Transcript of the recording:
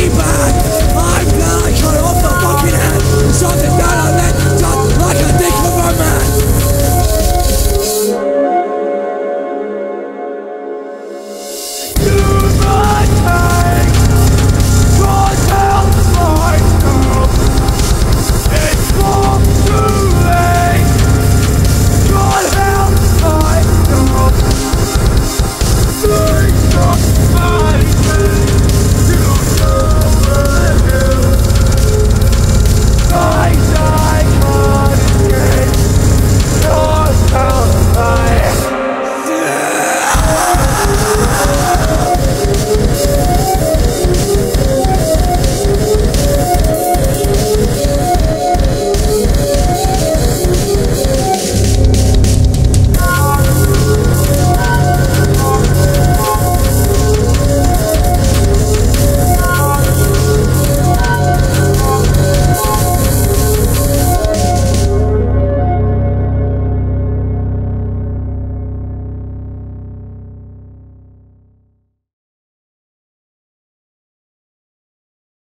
Bieber.